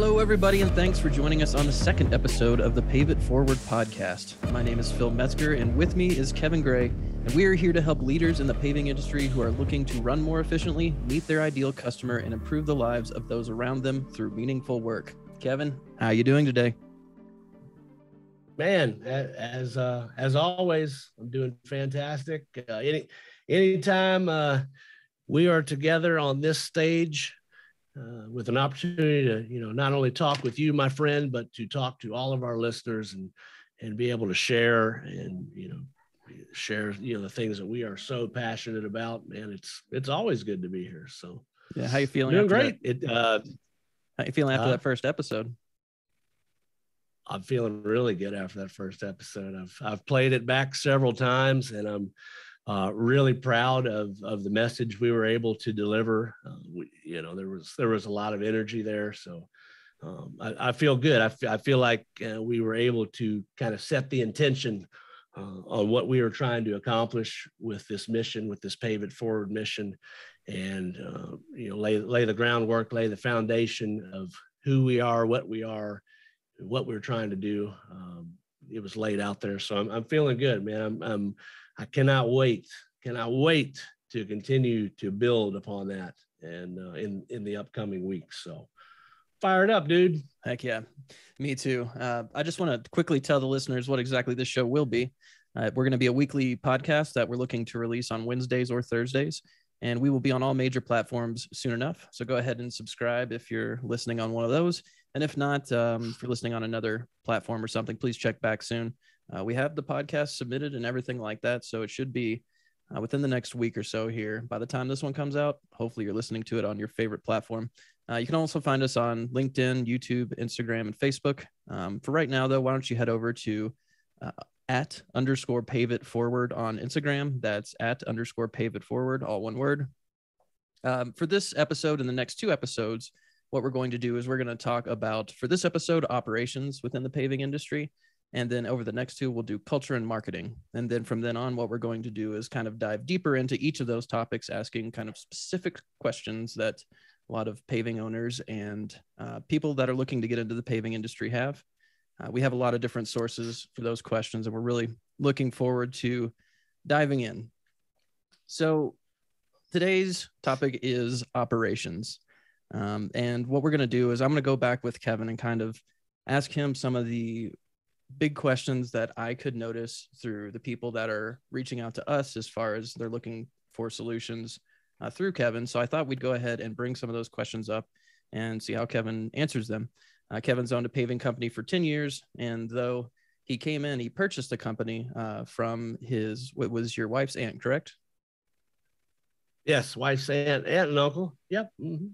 Hello, everybody, and thanks for joining us on the second episode of the Pave It Forward podcast. My name is Phil Metzger, and with me is Kevin Gray, and we are here to help leaders in the paving industry who are looking to run more efficiently, meet their ideal customer, and improve the lives of those around them through meaningful work. Kevin, how you doing today? Man, as uh, as always, I'm doing fantastic. Uh, any anytime uh, we are together on this stage, uh, with an opportunity to you know not only talk with you my friend but to talk to all of our listeners and and be able to share and you know share you know the things that we are so passionate about man it's it's always good to be here. So yeah how you feeling doing great that? it uh how you feeling after uh, that first episode? I'm feeling really good after that first episode. I've i've played it back several times and i'm uh, really proud of of the message we were able to deliver. Uh, we, you know, there was there was a lot of energy there, so um, I, I, feel good. I, f- I feel like uh, we were able to kind of set the intention uh, on what we were trying to accomplish with this mission, with this Pave It Forward mission, and uh, you know, lay lay the groundwork, lay the foundation of who we are, what we are, what we're trying to do. Um, it was laid out there, so I'm, I'm feeling good, man. I'm, I'm I cannot wait, cannot wait to continue to build upon that and uh, in in the upcoming weeks. So fire it up, dude. Heck yeah, me too. Uh, I just want to quickly tell the listeners what exactly this show will be. Uh, we're going to be a weekly podcast that we're looking to release on Wednesdays or Thursdays, and we will be on all major platforms soon enough. So go ahead and subscribe if you're listening on one of those, and if not, um, if you're listening on another platform or something, please check back soon. Uh, we have the podcast submitted and everything like that. So it should be uh, within the next week or so here. By the time this one comes out, hopefully you're listening to it on your favorite platform. Uh, you can also find us on LinkedIn, YouTube, Instagram, and Facebook. Um, for right now, though, why don't you head over to uh, at underscore pave it forward on Instagram? That's at underscore pave it forward, all one word. Um, for this episode and the next two episodes, what we're going to do is we're going to talk about, for this episode, operations within the paving industry. And then over the next two, we'll do culture and marketing. And then from then on, what we're going to do is kind of dive deeper into each of those topics, asking kind of specific questions that a lot of paving owners and uh, people that are looking to get into the paving industry have. Uh, we have a lot of different sources for those questions, and we're really looking forward to diving in. So today's topic is operations. Um, and what we're going to do is I'm going to go back with Kevin and kind of ask him some of the big questions that I could notice through the people that are reaching out to us as far as they're looking for solutions uh, through Kevin. So I thought we'd go ahead and bring some of those questions up and see how Kevin answers them. Uh, Kevin's owned a paving company for 10 years. And though he came in, he purchased the company uh, from his, what was your wife's aunt, correct? Yes, wife's aunt, aunt and uncle. Yep. Mm-hmm.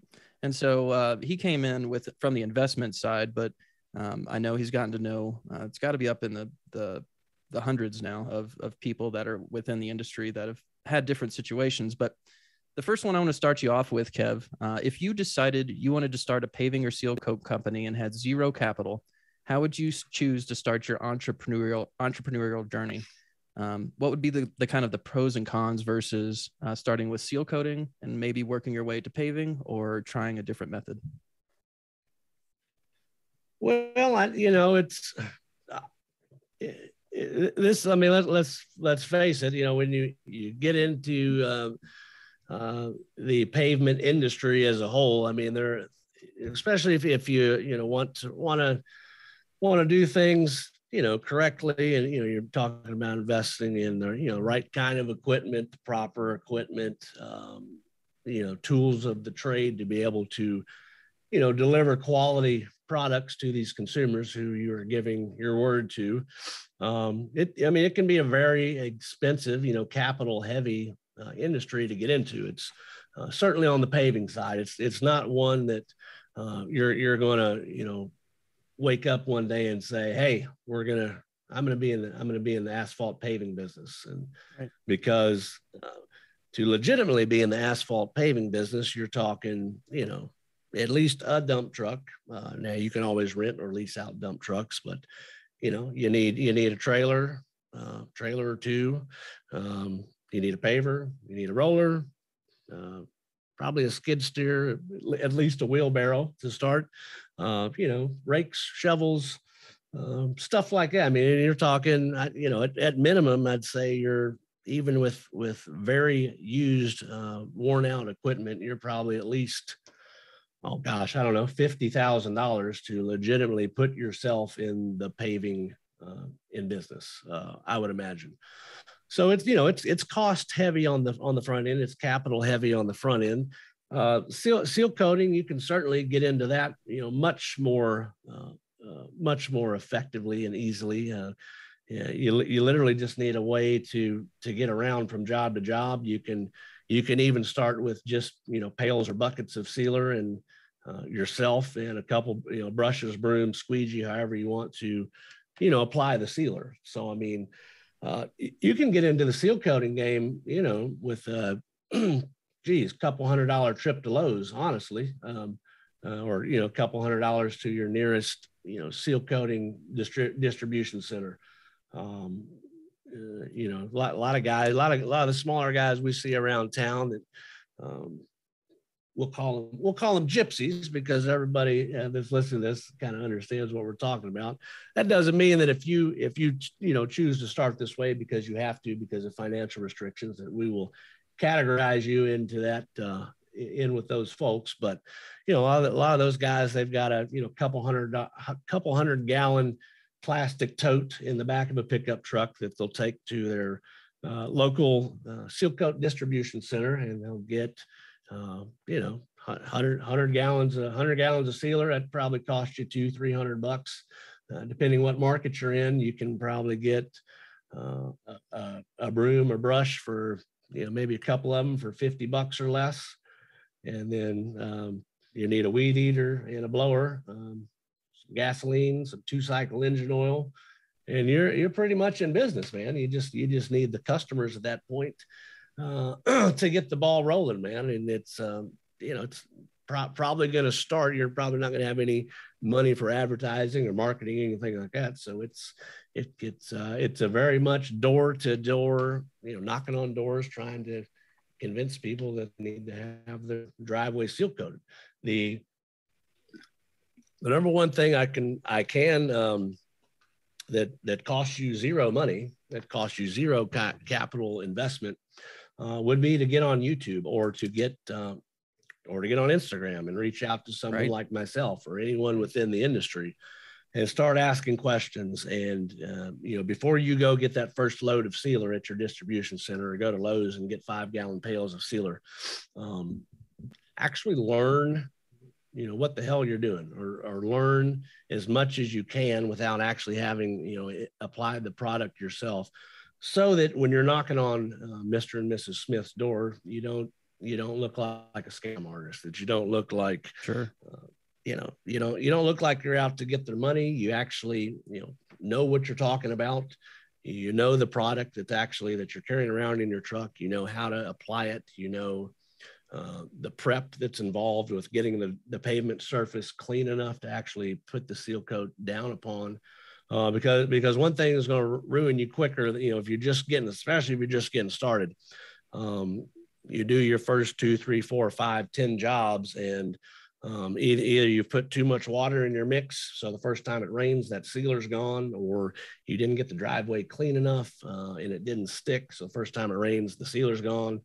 And so uh, he came in with from the investment side, but um, I know he's gotten to know. Uh, it's got to be up in the the the hundreds now of of people that are within the industry that have had different situations. But the first one I want to start you off with, Kev. Uh, if you decided you wanted to start a paving or seal coat company and had zero capital, how would you choose to start your entrepreneurial entrepreneurial journey? Um, what would be the, the kind of the pros and cons versus uh, starting with seal coating and maybe working your way to paving or trying a different method? Well, I, you know, it's uh, this. I mean, let, us let's let's face it. You know, when you you get into uh, uh, the pavement industry as a whole, I mean, there, especially if if you you know want to want to want to do things you know correctly and you know you're talking about investing in the you know right kind of equipment the proper equipment um, you know tools of the trade to be able to you know deliver quality products to these consumers who you are giving your word to. Um, it, I mean, it can be a very expensive, you know, capital heavy uh, industry to get into. It's uh, certainly on the paving side. It's it's not one that uh, you're you're going to you know wake up one day and say, hey, we're gonna I'm gonna be in the I'm gonna be in the asphalt paving business, and right. because uh, to legitimately be in the asphalt paving business, you're talking you know at least a dump truck. Uh, now you can always rent or lease out dump trucks, but you know you need you need a trailer, uh, trailer or two. Um, you need a paver. You need a roller. Uh, probably a skid steer, at least a wheelbarrow to start. Uh, you know, rakes, shovels, um, stuff like that. I mean, you're talking, you know, at, at minimum, I'd say you're even with with very used, uh, worn out equipment, you're probably at least, oh gosh, I don't know, fifty thousand dollars to legitimately put yourself in the paving uh, in business. Uh, I would imagine. So it's you know it's it's cost heavy on the on the front end. It's capital heavy on the front end. Uh, seal seal coating, you can certainly get into that. You know, much more uh, uh, much more effectively and easily. Uh, yeah, you, you literally just need a way to to get around from job to job. You can you can even start with just you know pails or buckets of sealer and uh, yourself and a couple you know brushes, brooms, squeegee, however you want to you know apply the sealer. So I mean, uh, you can get into the seal coating game, you know, with uh, geez, couple hundred dollar trip to Lowe's, honestly, um, uh, or you know, a couple hundred dollars to your nearest you know seal coating distri- distribution center. Um, uh, you know, a lot, a lot of guys, a lot of a lot of the smaller guys we see around town that um, we'll call them we'll call them gypsies because everybody uh, that's listening to this kind of understands what we're talking about. That doesn't mean that if you if you you know choose to start this way because you have to because of financial restrictions that we will categorize you into that uh, in with those folks. But you know, a lot, of, a lot of those guys, they've got a you know couple hundred a couple hundred gallon plastic tote in the back of a pickup truck that they'll take to their uh, local uh, seal coat distribution center, and they'll get uh, you know 100 100 gallons 100 gallons of sealer. That probably cost you two 300 bucks, uh, depending what market you're in. You can probably get uh, a, a broom or brush for you know maybe a couple of them for 50 bucks or less and then um, you need a weed eater and a blower, um, some gasoline, some two cycle engine oil, and you're you're pretty much in business, man. You just you just need the customers at that point uh, to get the ball rolling, man. And it's um, you know it's pro- probably going to start. You're probably not going to have any money for advertising or marketing, anything like that. So it's it, it's uh, it's a very much door to door, you know, knocking on doors, trying to convince people that need to have their driveway seal coated. The the number one thing I can I can um, that that costs you zero money, that costs you zero ca- capital investment, uh, would be to get on YouTube or to get uh, or to get on Instagram and reach out to someone right. like myself or anyone within the industry and start asking questions. And, uh, you know, before you go get that first load of sealer at your distribution center or go to Lowe's and get five gallon pails of sealer, um, actually learn, you know, what the hell you're doing or, or learn as much as you can without actually having, you know, apply the product yourself so that when you're knocking on uh, Mr. and Mrs. Smith's door, you don't, you don't look like a scam artist, that you don't look like, sure. Uh, you know you know you don't look like you're out to get their money you actually you know know what you're talking about you know the product that's actually that you're carrying around in your truck you know how to apply it you know uh, the prep that's involved with getting the, the pavement surface clean enough to actually put the seal coat down upon uh, because because one thing is going to ruin you quicker you know if you're just getting especially if you're just getting started um, you do your first two three four five ten jobs and um, either, either you put too much water in your mix, so the first time it rains, that sealer's gone, or you didn't get the driveway clean enough uh, and it didn't stick. So the first time it rains, the sealer's gone.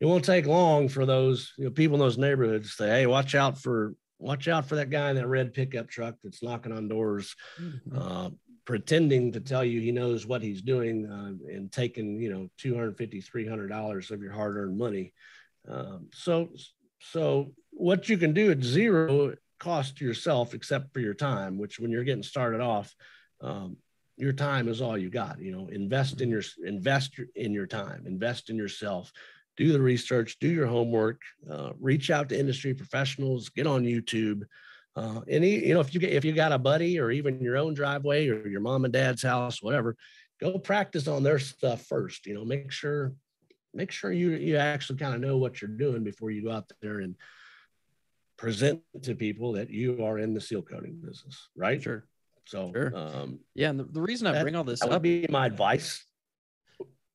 It won't take long for those you know, people in those neighborhoods to say, "Hey, watch out for watch out for that guy in that red pickup truck that's knocking on doors." Mm-hmm. Uh, pretending to tell you he knows what he's doing uh, and taking you know 250 300 dollars of your hard-earned money um, so so what you can do at zero cost to yourself, except for your time, which when you're getting started off, um, your time is all you got. You know, invest in your invest in your time, invest in yourself, do the research, do your homework, uh, reach out to industry professionals, get on YouTube. Uh, and you know, if you get, if you got a buddy or even your own driveway or your mom and dad's house, whatever, go practice on their stuff first. You know, make sure make sure you you actually kind of know what you're doing before you go out there and present to people that you are in the seal coating business, right? Sure. So, sure. Um, yeah, and the, the reason I bring all this that up would be my advice.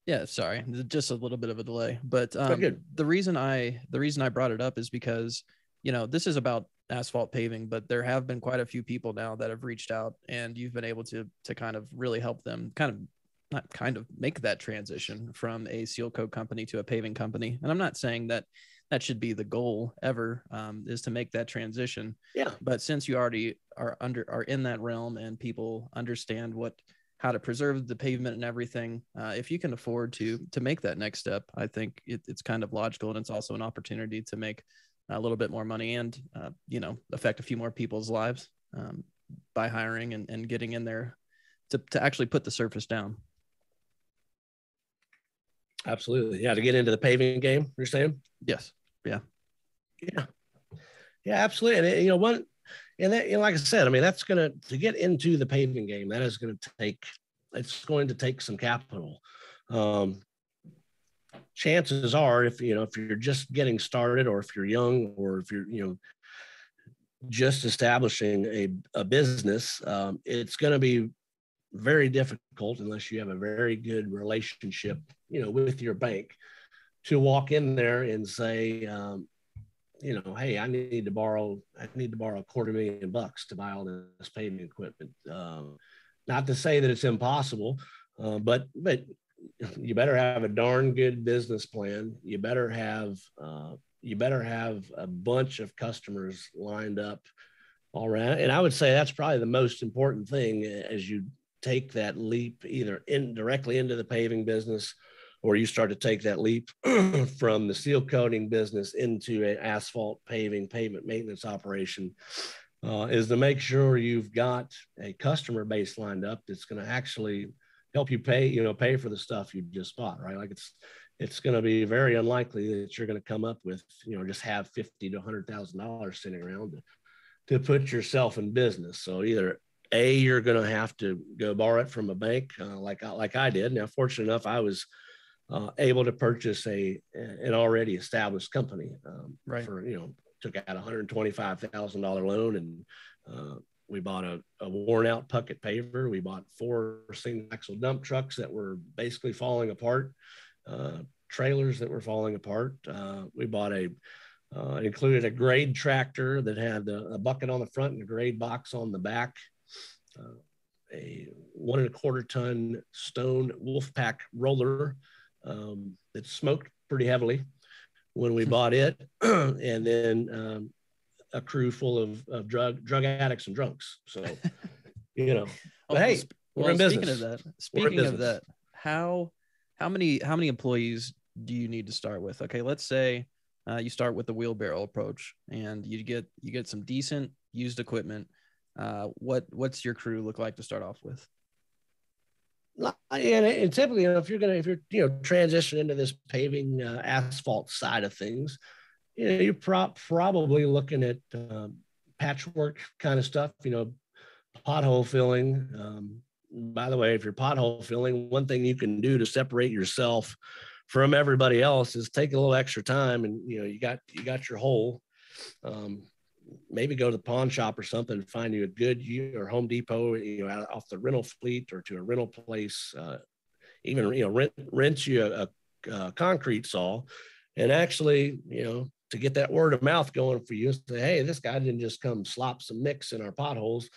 Yeah, sorry, just a little bit of a delay, but um, the reason I the reason I brought it up is because you know this is about asphalt paving, but there have been quite a few people now that have reached out, and you've been able to to kind of really help them, kind of not kind of make that transition from a seal coat company to a paving company. And I'm not saying that that should be the goal ever um, is to make that transition. Yeah. But since you already are under are in that realm and people understand what how to preserve the pavement and everything, uh, if you can afford to to make that next step, I think it, it's kind of logical and it's also an opportunity to make a little bit more money and uh, you know affect a few more people's lives um, by hiring and, and getting in there to, to actually put the surface down. Absolutely. Yeah. To get into the paving game, you're saying? Yes. Yeah. Yeah. Yeah, absolutely. And you know, one, and that, you know, like I said, I mean, that's going to, to get into the paving game, that is going to take, it's going to take some capital. Um, chances are if, you know, if you're just getting started or if you're young or if you're, you know, just establishing a, a business, um, it's going to be very difficult unless you have a very good relationship, you know, with your bank to walk in there and say, um, you know, hey, I need to borrow, I need to borrow a quarter million bucks to buy all this paving equipment. Um, not to say that it's impossible, uh, but but you better have a darn good business plan. You better have uh, you better have a bunch of customers lined up all right. And I would say that's probably the most important thing as you take that leap either in directly into the paving business or you start to take that leap from the seal coating business into an asphalt paving pavement maintenance operation uh, is to make sure you've got a customer base lined up that's going to actually help you pay you know pay for the stuff you just bought right like it's it's going to be very unlikely that you're going to come up with you know just have 50 to 100 thousand dollars sitting around to, to put yourself in business so either a you're going to have to go borrow it from a bank uh, like like I did. Now, fortunate enough, I was uh, able to purchase a an already established company um, right. for you know took out a hundred twenty five thousand dollar loan and uh, we bought a, a, worn out Puckett paver. We bought four single axle dump trucks that were basically falling apart, uh, trailers that were falling apart. Uh, we bought a uh, included a grade tractor that had a, a, bucket on the front and a grade box on the back uh, a one and a quarter ton stone Wolfpack roller um, that smoked pretty heavily when we bought it, and then um, a crew full of, of, drug drug addicts and drunks. So, you know, but hey, we're in business. Speaking of that, speaking of that, how how many how many employees do you need to start with? Okay, let's say uh, you start with the wheelbarrow approach, and you get you get some decent used equipment uh, what what's your crew look like to start off with? And, and typically, you know, if you're gonna if you're you know transition into this paving uh, asphalt side of things, you know, you're pro- probably looking at um, patchwork kind of stuff. You know, pothole filling. Um, by the way, if you're pothole filling, one thing you can do to separate yourself from everybody else is take a little extra time, and you know, you got you got your hole. Um, maybe go to the pawn shop or something and find you a good you or Home Depot, you know, off the rental fleet or to a rental place, uh, even, you know, rent, rent you a, a, a, concrete saw and actually, you know, to get that word of mouth going for you, say, hey, this guy didn't just come slop some mix in our potholes.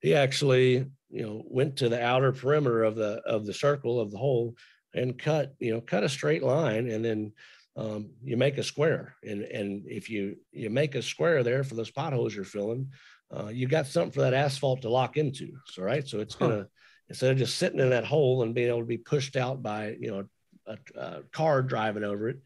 He actually, you know, went to the outer perimeter of the of the circle of the hole and cut, you know, cut a straight line and then um, you make a square. And, and if you, you make a square there for those potholes you're filling, uh, you got something for that asphalt to lock into. So, right. So it's going to, instead of just sitting in that hole and being able to be pushed out by, you know, a, a car driving over it,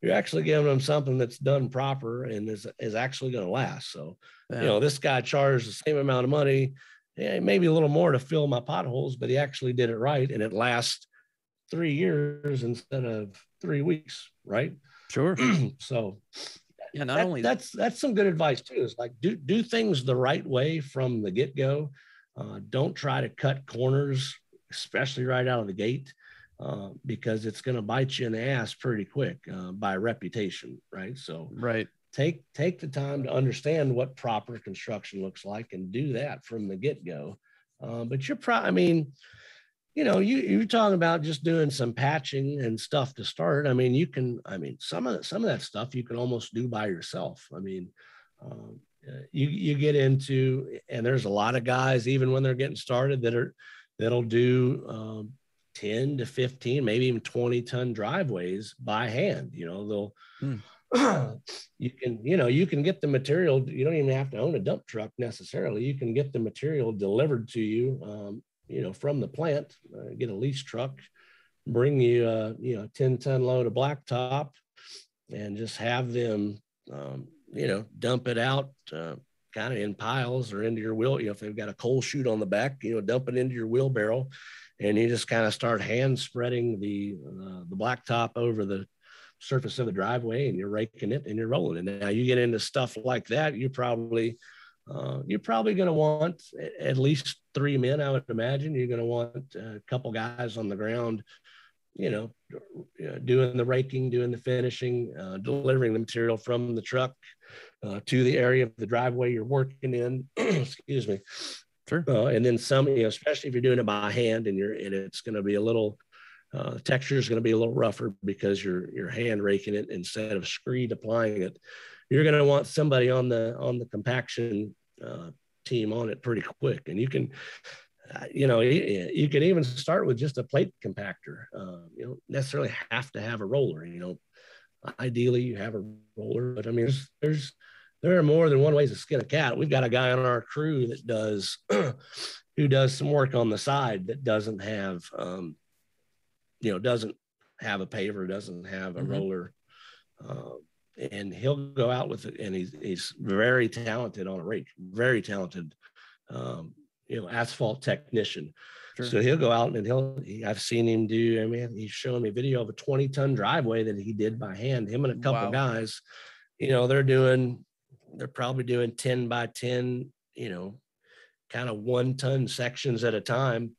you're actually giving them something that's done proper and is, is actually going to last. So, yeah. you know, this guy charged the same amount of money, maybe a little more to fill my potholes, but he actually did it right. And it lasts three years instead of three weeks, right? Sure. so yeah, not that, only that's that's some good advice too. Is like do do things the right way from the get go. Uh, don't try to cut corners, especially right out of the gate, uh, because it's going to bite you in the ass pretty quick uh, by reputation, right? So right. Take take the time to understand what proper construction looks like and do that from the get go. Uh, but you're probably, I mean, you know, you you're talking about just doing some patching and stuff to start. I mean, you can. I mean, some of some of that stuff you can almost do by yourself. I mean, um, uh, you you get into, and there's a lot of guys even when they're getting started that are that'll do um, 10 to 15, maybe even 20 ton driveways by hand. You know, they'll. Hmm. you can you know you can get the material you don't even have to own a dump truck necessarily you can get the material delivered to you um, you know, from the plant, uh, get a lease truck, bring you, a you know, 10 ton load of blacktop and just have them, um, you know, dump it out uh, kind of in piles or into your wheel. You know, if they've got a coal chute on the back, you know, dump it into your wheelbarrow and you just kind of start hand spreading the, uh, the blacktop over the surface of the driveway and you're raking it and you're rolling it. Now you get into stuff like that, you probably, uh, you're probably going to want at least three men, I would imagine. You're going to want a couple guys on the ground, you know, doing the raking, doing the finishing, uh, delivering the material from the truck uh, to the area of the driveway you're working in. Excuse me. Sure. Uh, and then some, you know, especially if you're doing it by hand and you're, and it's going to be a little, uh, texture is going to be a little rougher because you're you're hand raking it instead of screed applying it. You're going to want somebody on the on the compaction uh, team on it pretty quick. And you can, uh, you know, you, can even start with just a plate compactor. Uh, you don't necessarily have to have a roller. You know, ideally you have a roller, but I mean, there's, there's there are more than one ways to skin a cat. We've got a guy on our crew that does who does some work on the side that doesn't have, um, you know, doesn't have a paver, doesn't have a mm-hmm. roller. Uh, and he'll go out with it and he's he's very talented on a rake very talented um, you know asphalt technician sure. so he'll go out and he'll he, i've seen him do i mean he's showing me video of a 20 ton driveway that he did by hand him and a couple wow. guys you know they're doing they're probably doing 10 by 10 you know kind of one ton sections at a time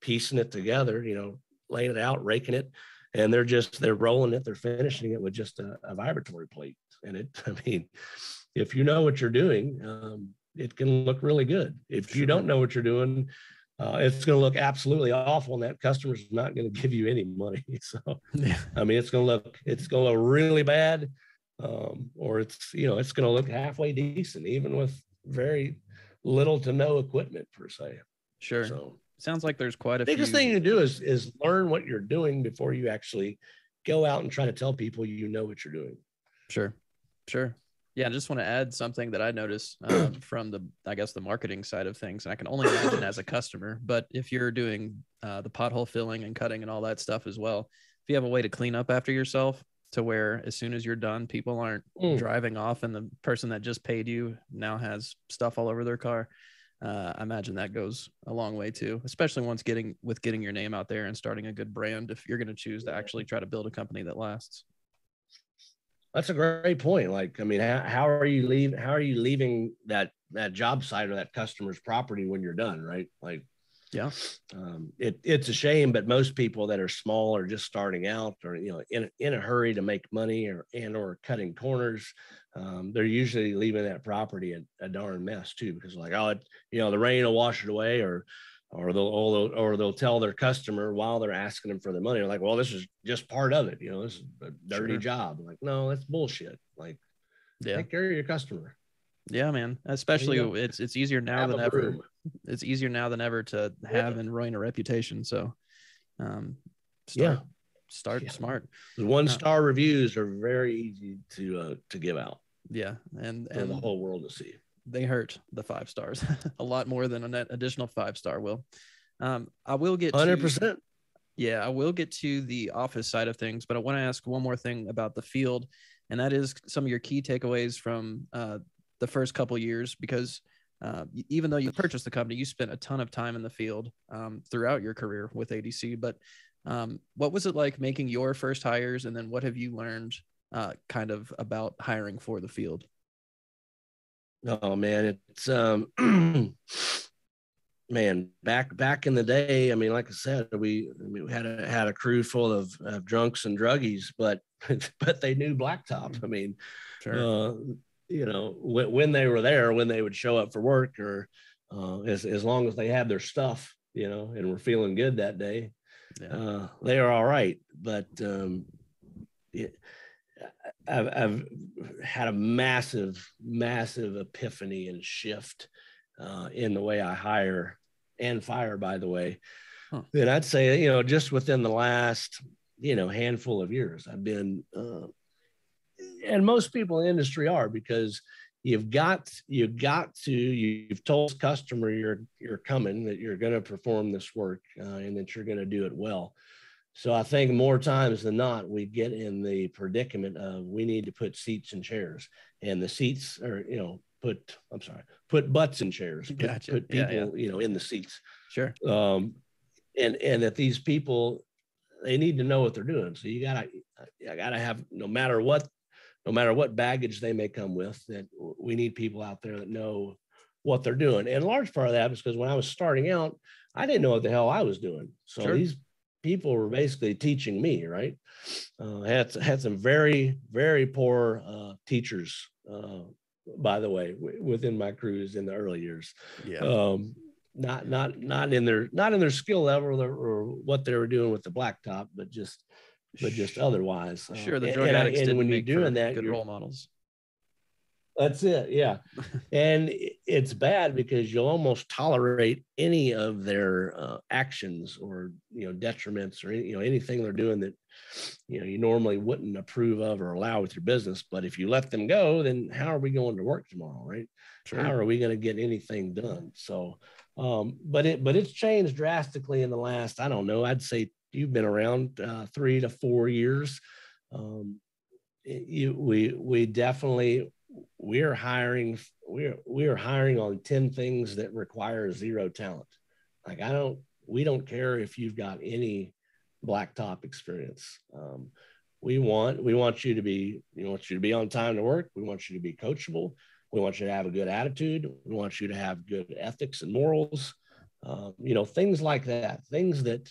piecing it together you know laying it out raking it and they're just they're rolling it they're finishing it with just a, a vibratory plate and it. I mean if you know what you're doing um, it can look really good. If you don't know what you're doing uh, it's going to look absolutely awful and that customer's not going to give you any money. So i mean it's going to look it's going to look really bad um, or it's you know it's going to look halfway decent even with very little to no equipment per se sure so sounds like there's quite a biggest few... thing to do is is learn what you're doing before you actually go out and try to tell people you know what you're doing. Sure, sure. Yeah, I just want to add something that I noticed um, from the, I guess, the marketing side of things. And I can only imagine as a customer, but if you're doing uh, the pothole filling and cutting and all that stuff as well, if you have a way to clean up after yourself to where as soon as you're done, people aren't mm. driving off and the person that just paid you now has stuff all over their car uh, I imagine that goes a long way too, especially once getting with getting your name out there and starting a good brand. If you're going to choose to actually try to build a company that lasts. That's a great point. Like, I mean, how, how are you leaving? How are you leaving that that job site or that customer's property when you're done? Right? Like, yeah, um, it, it's a shame, but most people that are small or just starting out or you know in in a hurry to make money or and or cutting corners, um, they're usually leaving that property a, a darn mess too, because like, oh, it, you know, the rain will wash it away, or or they'll or they'll tell their customer while they're asking them for their money, they're like, well, this is just part of it, you know, this is a dirty sure. job. like, no, that's bullshit. Like, yeah. take care of your customer. Yeah, man. Especially you know, it's it's easier now than ever. Room. It's easier now than ever to have yeah. and ruin a reputation. So, um, start, yeah, start yeah. smart. The one uh, star uh, reviews are very easy to uh, to give out. Yeah, and and the whole world to see. They hurt the five stars a lot more than an additional five star will. Um, I will get hundred percent. Yeah, I will get to the office side of things, but I want to ask one more thing about the field, and that is some of your key takeaways from uh, the first couple years because uh, even though you purchased the company, you spent a ton of time in the field um, throughout your career with ADC. But um, what was it like making your first hires, and then what have you learned uh, kind of about hiring for the field? Oh man, it's um, man back back in the day. I mean, like I said, we, I mean, we had a had a crew full of, of drunks and druggies, but but they knew blacktop. I mean, sure. uh, you know, when, when they were there, when they would show up for work, or uh, as as long as they had their stuff you know, and we're feeling good that day, Yeah. uh, they are all right. But um, it, I've, I've had a massive, massive epiphany and shift uh, in the way I hire and fire, by the way. Huh. Then I'd say, you know, just within the last, you know, handful of years, I've been, uh, and most people in the industry are because you've got you've got to you've told the customer you're you're coming that you're going to perform this work uh, and that you're going to do it well so i think more times than not we get in the predicament of we need to put seats and chairs and the seats are you know put i'm sorry put butts in chairs put, Gotcha. put Yeah, people yeah. you know in the seats Sure. um, and and that these people they need to know what they're doing. So you gotta I gotta have no matter what no matter what baggage they may come with, that we need people out there that know what they're doing. And a large part of that is because when I was starting out, I didn't know what the hell I was doing. So Sure. these people were basically teaching me, right? Uh, had had some very very poor uh, teachers, uh, by the way, w- within my crews in the early years Yeah. um, not not not in their not in their skill level or, or what they were doing with the blacktop, but just but just otherwise. Uh, Sure. The drug and addicts and didn't when you're doing that, good role models. that's it. Yeah. and it's bad because you'll almost tolerate any of their uh, actions or, you know, detriments or, you know, anything they're doing that, you know, you normally wouldn't approve of or allow with your business. But if you let them go, then how are we going to work tomorrow? Right. How are we going to get anything done? So, um, but it, but it's changed drastically in the last, I don't know, I'd say you've been around uh, three to four years. Um, you, we, we definitely, we're hiring we're we're hiring on 10 things that require zero talent. Like i don't we don't care if you've got any blacktop experience. Um, we want we want you to be we want you to be on time to work. We want you to be coachable. We want you to have a good attitude. We want you to have good ethics and morals. Um, you know things like that things that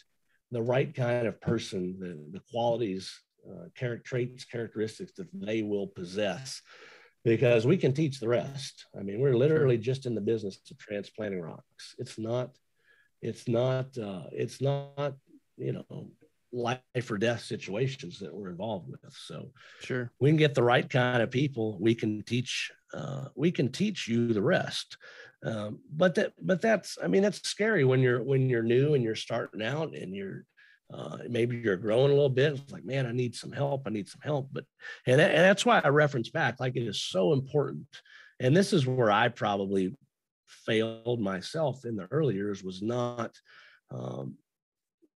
the right kind of person the, the qualities uh, character traits characteristics that they will possess because we can teach the rest. I mean, we're literally just in the business of transplanting rocks. It's not, it's not, uh, it's not, you know, life or death situations that we're involved with. So Sure. we can get the right kind of people. We can teach, uh, we can teach you the rest. Um, but that, but that's, I mean, that's scary when you're when you're new and you're starting out and you're uh, maybe you're growing a little bit. It's like, man, I need some help. I need some help. But and, that- and that's why I reference back, like it is so important. And this is where I probably failed myself in the early years was not, um,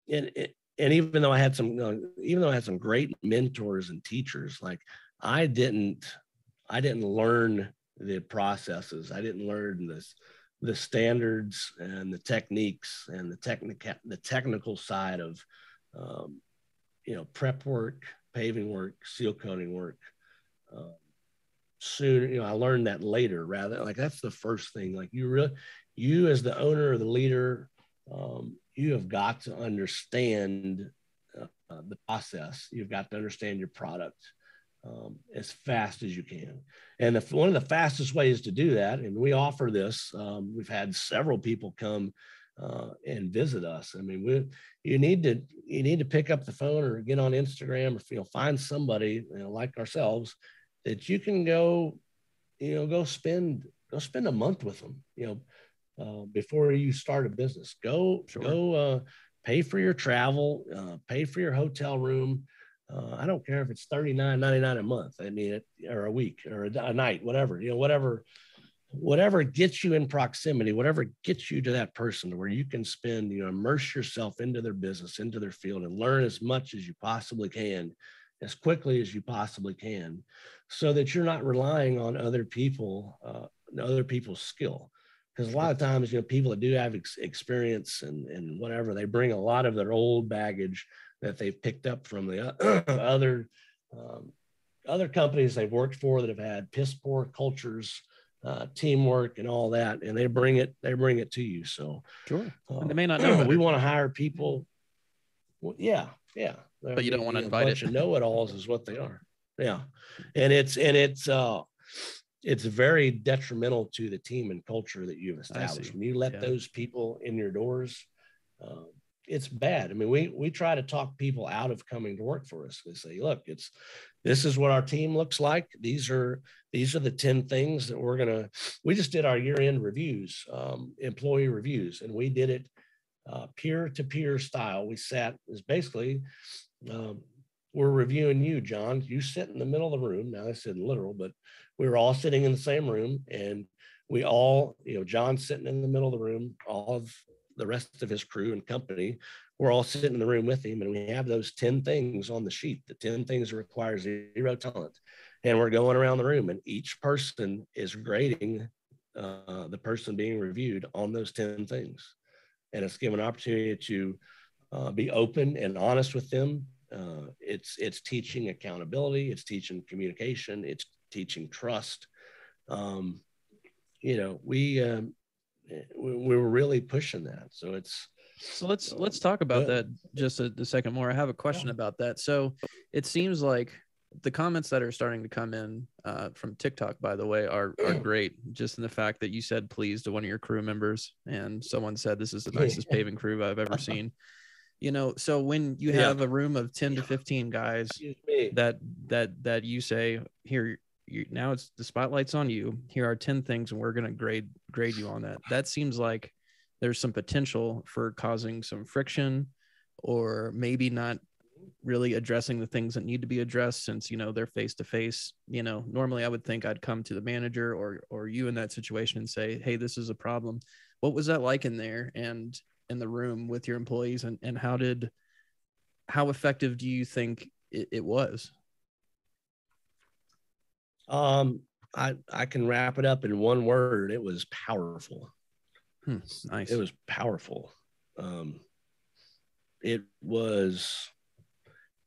and it, and even though I had some, uh, even though I had some great mentors and teachers, like I didn't, I didn't learn the processes. I didn't learn this, the standards and the techniques and the technical, the technical side of, um, you know, prep work, paving work, seal coating work. Um, soon, you know, I learned that later. Rather, like that's the first thing. Like you really, you as the owner or the leader, um, you have got to understand uh, the process. You've got to understand your product um, as fast as you can. And one of the fastest ways to do that, and we offer this, um, we've had several people come uh, and visit us. I mean, we, you need to you need to pick up the phone or get on Instagram or you know find somebody you know, like ourselves that you can go, you know, go spend go spend a month with them. You know, uh, before you start a business, go Sure. go uh, pay for your travel, uh, pay for your hotel room. Uh, I don't care if it's thirty nine ninety nine a month. I mean, it, or a week or a, a night, whatever. You know, whatever whatever gets you in proximity, whatever gets you to that person where you can spend, you know, immerse yourself into their business, into their field, and learn as much as you possibly can, as quickly as you possibly can, so that you're not relying on other people, uh, other people's skill. Because a lot of times, you know, people that do have ex- experience and, and whatever, they bring a lot of their old baggage that they've picked up from the other um, other companies they've worked for that have had piss poor cultures uh, teamwork and all that, and they bring it they bring it to you. So Sure. uh, And they may not know we want to hire people. Well, yeah, yeah. But you don't wanna A invite bunch it. of know-it-alls is what they are. Yeah, and it's and it's uh, it's very detrimental to the team and culture that you've established. When you let Yeah. those people in your doors, uh, it's bad. I mean, we we try to talk people out of coming to work for us. We say, look, it's this is what our team looks like. These are these are the 10 things that we're gonna. We just did our year-end reviews, um, employee reviews, and we did it uh, peer-to-peer style. We sat is basically um, we're reviewing you, John. You sit in the middle of the room. Now I said literal, but we were all sitting in the same room and we all, you know, John sitting in the middle of the room, all of the rest of his crew and company, we're all sitting in the room with him and we have those 10 things on the sheet, the 10 things that require zero talent. And we're going around the room and each person is grading uh, the person being reviewed on those 10 things. And it's given an opportunity to uh, be open and honest with them. Uh, it's it's teaching accountability, it's teaching communication, it's teaching trust. Um, you know, we um, we, we were really pushing that. So it's so let's let's talk about that just a, a, second more. I have a question yeah. about that. So it seems like the comments that are starting to come in uh, from TikTok, by the way, are are great. Just in the fact that you said please to one of your crew members, and someone said this is the nicest paving crew I've ever seen. You know, so when you have yeah. a room of ten to fifteen guys that that that you say here you now it's the spotlight's on you. Here are 10 things and we're going to grade grade you on that. That seems like there's some potential for causing some friction or maybe not really addressing the things that need to be addressed since you know they're face to face you know normally i would think i'd come to the manager or or you in that situation and say hey this is a problem what was that like in there and in the room with your employees and and how did how effective do you think it, it was um, I I can wrap it up in one word. It was powerful. Hmm, nice. It was powerful. Um, it was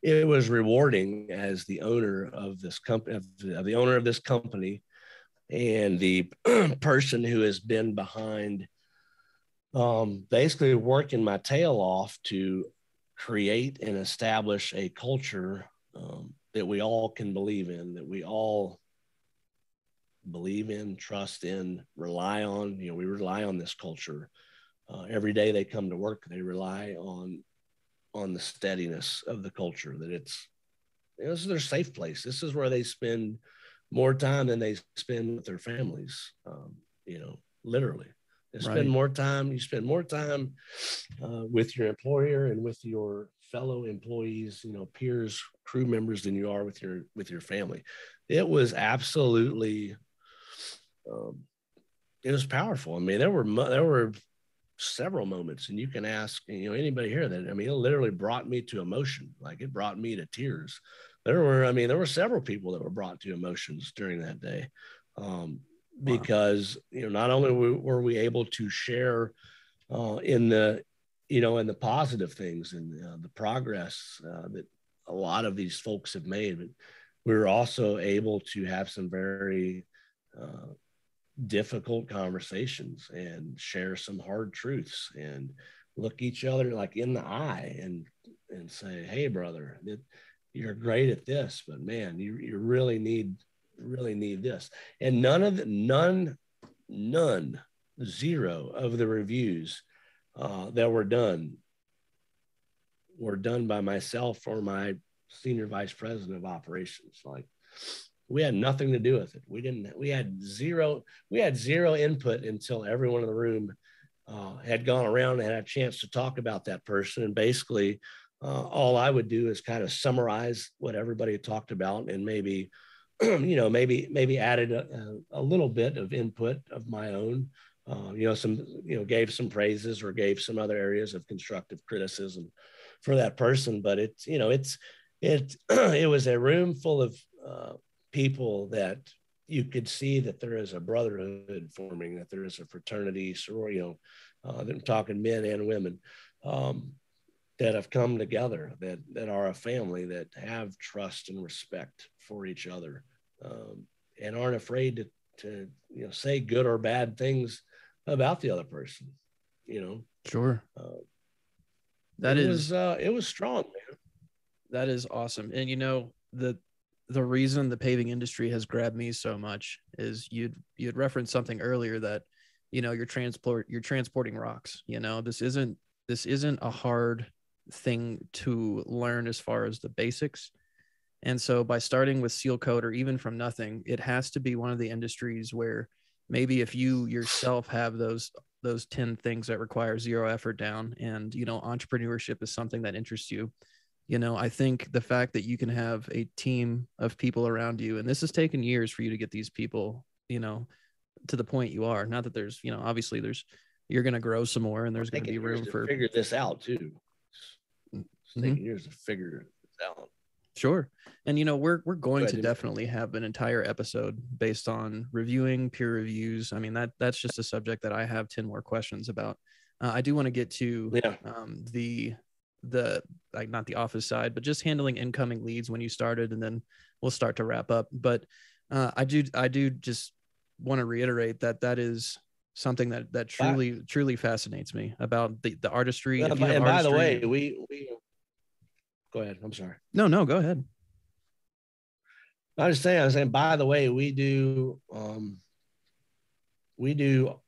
it was rewarding as the owner of this company, of of the owner of this company, and the person who has been behind, um, basically working my tail off to create and establish a culture um, that we all can believe in, that we all believe in, trust in, rely on. You know, we rely on this culture. Uh, every day they come to work, they rely on on the steadiness of the culture. That it's you know, this is their safe place. This is where they spend more time than they spend with their families. Um, you know, literally, they spend right. more time. You spend more time uh, with your employer and with your fellow employees, you know, peers, crew members than you are with your with your family. It was absolutely um, it was powerful. I mean, there were there were several moments, and you can ask you know anybody here that I mean, it literally brought me to emotion. Like it brought me to tears. There were, I mean, there were several people that were brought to emotions during that day, um, wow. because you know not only were we able to share uh, in the you know in the positive things and uh, the progress uh, that a lot of these folks have made, but we were also able to have some very uh, difficult conversations and share some hard truths and look each other like in the eye and and say hey brother you're great at this but man you, you really need really need this and none of the none none zero of the reviews uh, that were done were done by myself or my senior vice president of operations like we had nothing to do with it. We didn't. We had zero. We had zero input until everyone in the room uh, had gone around and had a chance to talk about that person. And basically, uh, all I would do is kind of summarize what everybody talked about, and maybe, you know, maybe maybe added a, a little bit of input of my own. Uh, you know, some you know gave some praises or gave some other areas of constructive criticism for that person. But it's you know it's it it was a room full of uh, people that you could see that there is a brotherhood forming, that there is a fraternity, sorority, you know, uh, I'm talking men and women um, that have come together, that that are a family, that have trust and respect for each other, um, and aren't afraid to to you know say good or bad things about the other person. You know, sure. Uh, that it is was, uh, it was strong, man. That is awesome, and you know the the reason the paving industry has grabbed me so much is you'd you'd referenced something earlier that you know you're transport you're transporting rocks you know this isn't this isn't a hard thing to learn as far as the basics. And so by starting with seal coat or even from nothing, it has to be one of the industries where maybe if you yourself have those those 10 things that require zero effort down and you know entrepreneurship is something that interests you you know i think the fact that you can have a team of people around you and this has taken years for you to get these people you know to the point you are. Not that there's you know obviously there's you're going to grow some more and there's going to be room for figure this out too. It's mm-hmm. taking years to figure this out Sure. And you know, we're we're going to definitely have an entire episode based on reviewing peer reviews. I mean, that that's just a subject that I have 10 more questions about. Uh, I do want to get to yeah. um, the the like not the office side, but just handling incoming leads when you started, and then we'll start to wrap up. But uh, I do I do just want to reiterate that that is something that that truly truly fascinates me about the the artistry. and by the way, we we go ahead. I'm sorry. No, no, go ahead. I was saying, I was saying, by the way, we do um we do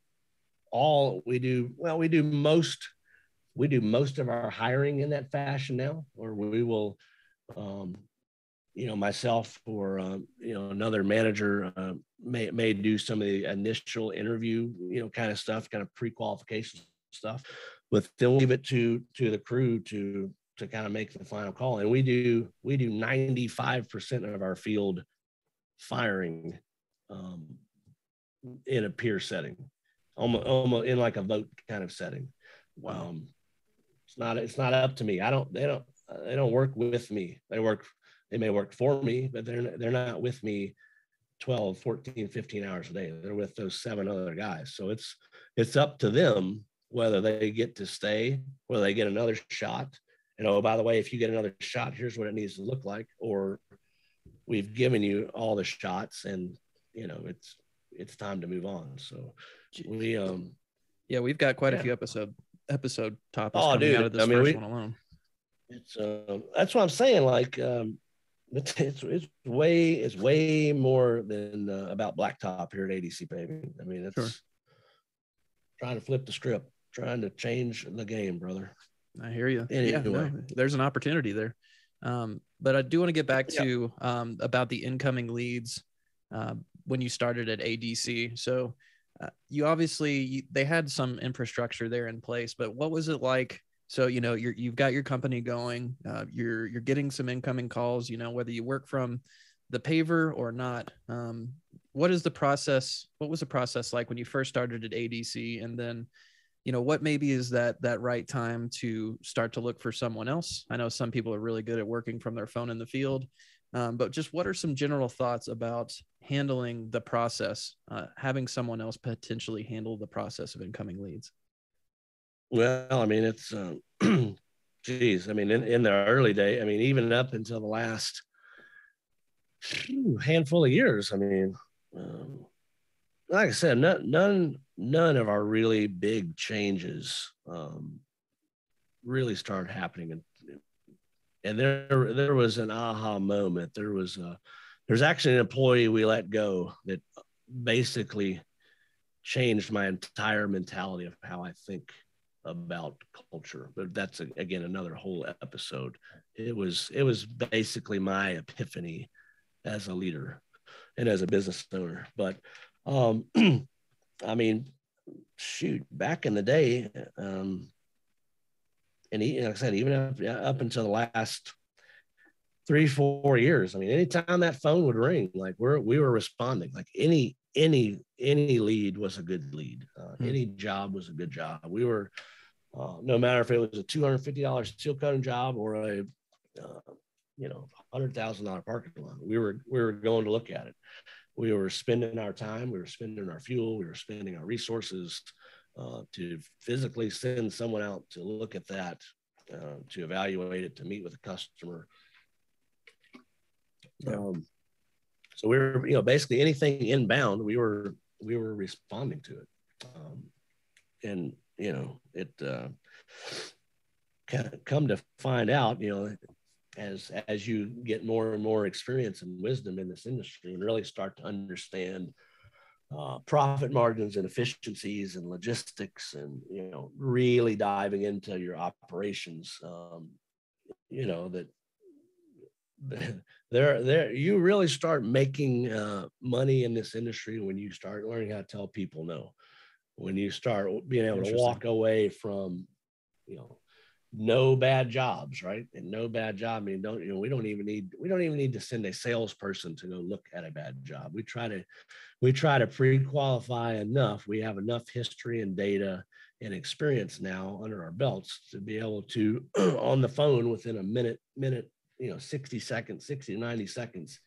all we do well, we do most we do most of our hiring in that fashion now, or we will um you know myself or um, you know another manager uh, may may do some of the initial interview you know kind of stuff kind of pre-qualification stuff but then we'll leave it to to the crew to to kind of make the final call. And we do we do 95% of our field firing um, in a peer setting, almost, almost in like a vote kind of setting. Wow. Um, it's not it's not up to me. I don't they don't they don't work with me. They work they may work for me, but they're they're not with me 12, 14, 15 hours a day. They're with those seven other guys. So it's it's up to them whether they get to stay, whether they get another shot, and oh, by the way, if you get another shot, here's what it needs to look like. Or we've given you all the shots and you know, it's it's time to move on. So we um yeah, we've got quite yeah. a few episode episode topics oh, coming dude, out of this I mean, first we, one alone. It's uh, that's what I'm saying. Like um it's, it's, it's way it's way more than uh, about blacktop here at ADC paving. I mean, it's sure. trying to flip the script, trying to change the game, brother. I hear you. Anyway. Yeah, no, there's an opportunity there. Um, but I do want to get back to um, about the incoming leads uh, when you started at ADC. So uh, you obviously they had some infrastructure there in place, but what was it like? So you know you're you've got your company going. Uh, you're you're getting some incoming calls. You know whether you work from the paver or not. Um, what is the process? What was the process like when you first started at ADC, and then you know what maybe is that that right time to start to look for someone else? I know some people are really good at working from their phone in the field um, but just what are some general thoughts about handling the process uh, having someone else potentially handle the process of incoming leads? Well i mean it's um, geez i mean in, in the early day i mean even up until the last handful of years i mean um, like I said, none, none, none of our really big changes um, really started happening. And, and there, there was an aha moment. There was a, there's actually an employee we let go that basically changed my entire mentality of how I think about culture. But that's again another whole episode. It was, it was basically my epiphany as a leader and as a business owner. But um, I mean, shoot, back in the day, um, and he, like I said, even up, up until the last three, four years, I mean, anytime that phone would ring, like we're we were responding. Like any any any lead was a good lead. Uh, mm-hmm. Any job was a good job. We were, uh, no matter if it was a two hundred fifty dollars seal coating job or a, uh, you know, hundred thousand dollar parking lot, we were we were going to look at it we were spending our time, we were spending our fuel, we were spending our resources uh, to physically send someone out to look at that, uh, to evaluate it, to meet with the customer. Um, so we were, you know, basically anything inbound, we were we were responding to it, um, and you know, it uh, come to find out, you know, as as you get more and more experience and wisdom in this industry and really start to understand uh, profit margins and efficiencies and logistics and you know really diving into your operations um, you know that there there you really start making uh, money in this industry when you start learning how to tell people no. When you start being able to walk away from you know no bad jobs, right? And no bad job. I mean, don't you know? We don't even need we don't even need to send a salesperson to go look at a bad job. We try to we try to pre-qualify enough. We have enough history and data and experience now under our belts to be able to on the phone within a minute minute you know 60 seconds 60 to 90 seconds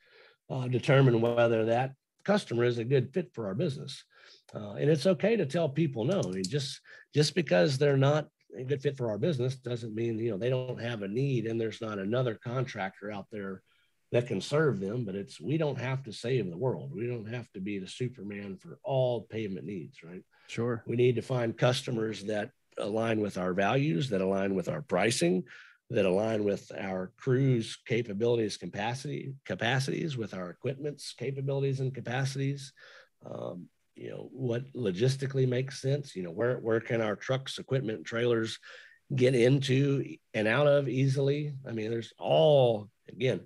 uh, determine whether that customer is a good fit for our business uh, and it's okay to tell people no. I mean, just just because they're not a good fit for our business doesn't mean you know they don't have a need and there's not another contractor out there that can serve them but it's we don't have to save the world. We don't have to be the superman for all pavement needs right? Sure. We need to find customers that align with our values that align with our pricing that align with our crews capabilities capacity capacities with our equipment's capabilities and capacities. Um, you know what logistically makes sense you know where where can our trucks equipment trailers get into and out of easily? I mean there's all again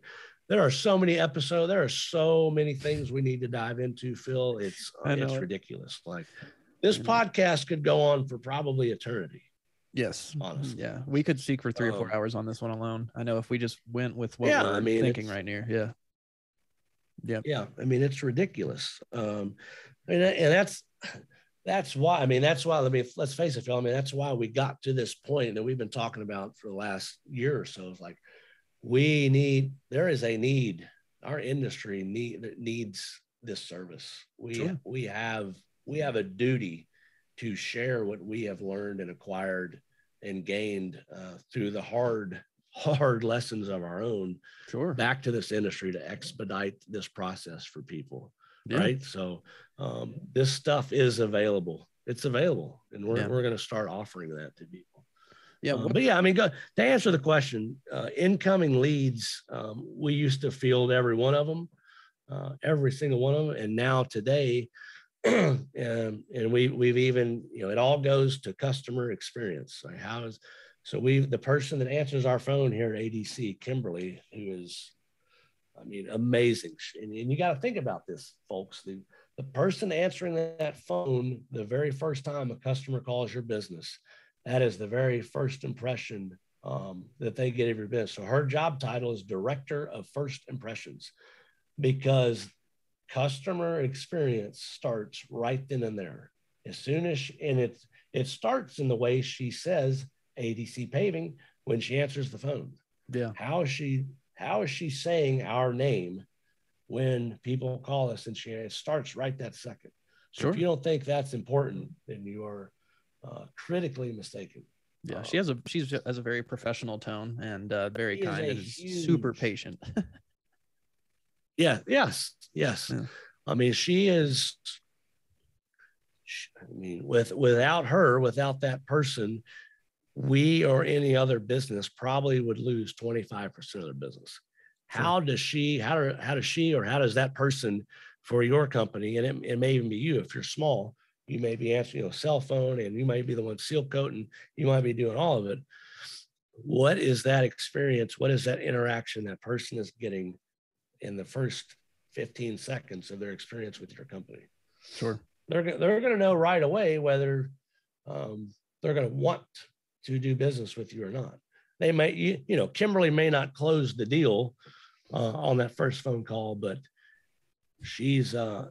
there are so many episodes there are so many things we need to dive into phil. It's it's ridiculous. Like this podcast could go on for probably eternity. Yes. Honestly. Yeah. We could speak for three um, or four hours on this one alone. I know if we just went with what yeah, we're I mean, thinking right here yeah. Yeah. Yeah i mean it's ridiculous. Um and, and that's that's why I mean that's why let me let's face it, Phil. I mean that's why we got to this point that we've been talking about for the last year or so. It's like we need there is a need. Our industry need needs this service. We sure. we have we have a duty to share what we have learned and acquired and gained uh, through the hard hard lessons of our own sure back to this industry to expedite this process for people yeah. right? So um, this stuff is available. It's available, and we're yeah. we're going to start offering that to people. Yeah, um, but yeah, I mean, go, to answer the question, uh, incoming leads, um, we used to field every one of them, uh, every single one of them, and now today, and, and we we've even you know it all goes to customer experience. Like how is so we the person that answers our phone here at ADC, Kimberly, who is I mean, amazing. And, and you got to think about this, folks. The, the person answering that phone the very first time a customer calls your business, that is the very first impression um, that they get of your business. So her job title is Director of First Impressions because customer experience starts right then and there. As soon as, she, and it, it starts in the way she says ADC paving when she answers the phone. Yeah. How is she how is she saying our name when people call us and she it starts right that second so sure. if you don't think that's important then you are uh, critically mistaken yeah she has a she's has a very professional tone and uh, very kind and huge... super patient yeah yes yes yeah. i mean she is i mean with without her without that person we or any other business probably would lose 25% of their business. How does she, how, do, how does she, or how does that person for your company, and it, it may even be you if you're small, you may be answering a cell phone and you might be the one seal coating, you might be doing all of it. What is that experience? What is that interaction that person is getting in the first 15 seconds of their experience with your company? Sure. They're, they're going to know right away whether um, they're going to want to do business with you or not. They may, you, you know, Kimberly may not close the deal uh, on that first phone call, but she's uh,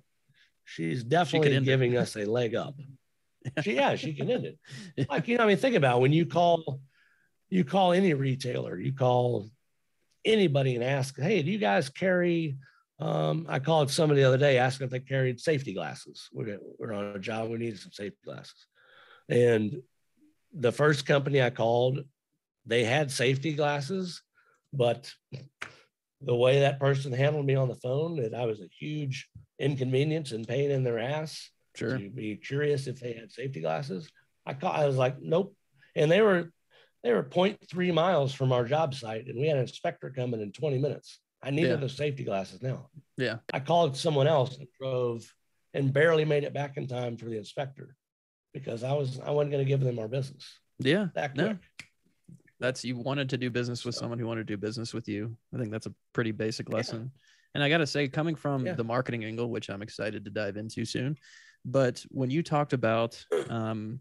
she's definitely she giving us a leg up. She, yeah, she can end it. Like you know, I mean, think about it. when you call, you call any retailer, you call anybody and ask, hey, do you guys carry? Um, I called somebody the other day asking if they carried safety glasses. We're, we're on a job, we needed some safety glasses, and the first company I called, they had safety glasses, but the way that person handled me on the phone, that I was a huge inconvenience and pain in their ass. Sure. To be curious if they had safety glasses. I call, I was like, nope. And they were they were 0.3 miles from our job site, and we had an inspector coming in 20 minutes. I needed yeah. those safety glasses now. Yeah. I called someone else and drove and barely made it back in time for the inspector because I was I wasn't going to give them our business. Yeah, that quick. No. That's you wanted to do business with So- someone who wanted to do business with you. I think that's a pretty basic lesson. And I got to say, coming from Yeah. the marketing angle, which I'm excited to dive into soon, but when you talked about, um,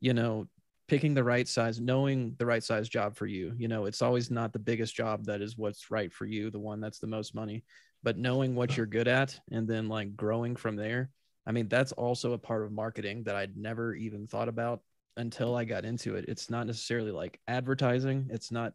you know, picking the right size, knowing the right size job for you, you know, it's always not the biggest job that is what's right for you, the one that's the most money, but knowing what you're good at and then like growing from there. I mean, that's also a part of marketing that I'd never even thought about until I got into it. It's not necessarily like advertising. It's not